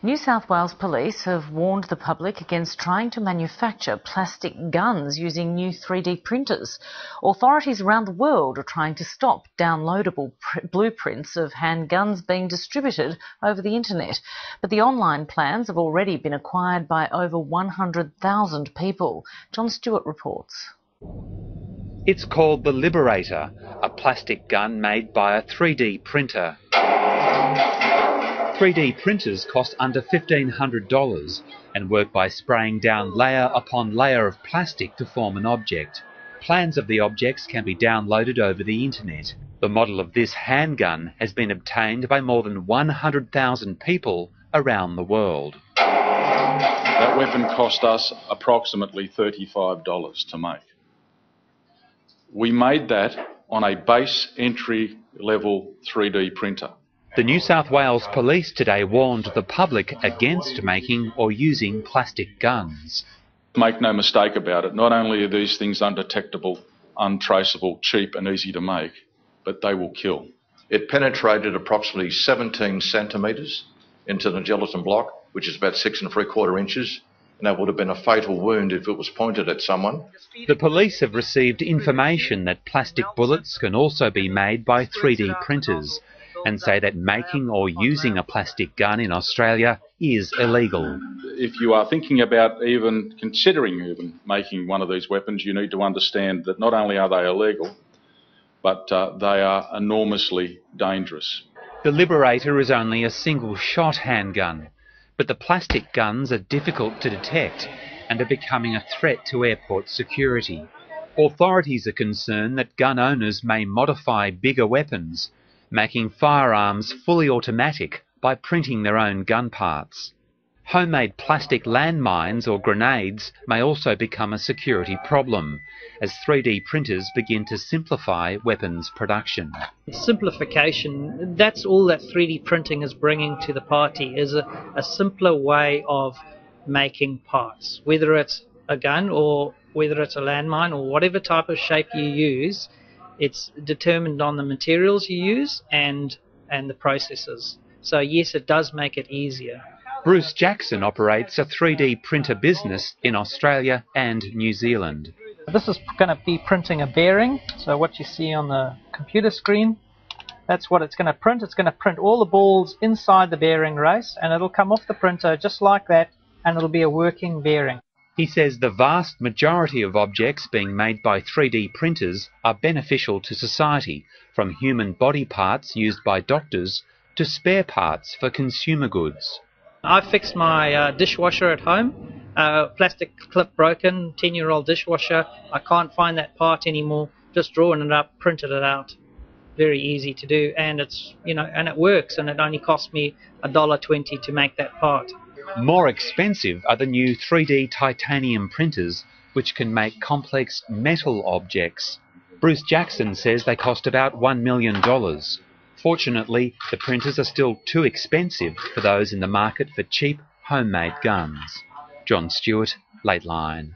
New South Wales Police have warned the public against trying to manufacture plastic guns using new 3D printers. Authorities around the world are trying to stop downloadable blueprints of handguns being distributed over the internet. But the online plans have already been acquired by over 100,000 people. John Stewart reports. It's called the Liberator, a plastic gun made by a 3D printer. 3D printers cost under $1,500 and work by spraying down layer upon layer of plastic to form an object. Plans of the objects can be downloaded over the internet. The model of this handgun has been obtained by more than 100,000 people around the world. That weapon cost us approximately $35 to make. We made that on a base entry level 3D printer. The New South Wales Police today warned the public against making or using plastic guns. Make no mistake about it, not only are these things undetectable, untraceable, cheap and easy to make, but they will kill. It penetrated approximately 17 centimetres into the gelatin block, which is about six and three quarter inches, and that would have been a fatal wound if it was pointed at someone. The police have received information that plastic bullets can also be made by 3D printers and say that making or using a plastic gun in Australia is illegal. If you are thinking about even considering even making one of these weapons, you need to understand that not only are they illegal, but uh, they are enormously dangerous. The Liberator is only a single shot handgun, but the plastic guns are difficult to detect and are becoming a threat to airport security. Authorities are concerned that gun owners may modify bigger weapons making firearms fully automatic by printing their own gun parts. Homemade plastic landmines or grenades may also become a security problem as 3D printers begin to simplify weapons production. Simplification, that's all that 3D printing is bringing to the party, is a, a simpler way of making parts. Whether it's a gun or whether it's a landmine or whatever type of shape you use, it's determined on the materials you use and and the processes. So yes, it does make it easier. Bruce Jackson operates a 3D printer business in Australia and New Zealand. This is going to be printing a bearing. So what you see on the computer screen, that's what it's going to print. It's going to print all the balls inside the bearing race and it'll come off the printer just like that and it'll be a working bearing. He says the vast majority of objects being made by 3D printers are beneficial to society, from human body parts used by doctors to spare parts for consumer goods. I fixed my uh, dishwasher at home. Uh, plastic clip broken, 10 year old dishwasher. I can't find that part anymore. Just drawing it up, printed it out. Very easy to do, and it's you know, and it works. And it only cost me a dollar twenty to make that part. More expensive are the new 3D titanium printers, which can make complex metal objects. Bruce Jackson says they cost about $1 million. Fortunately, the printers are still too expensive for those in the market for cheap homemade guns. John Stewart, Lateline.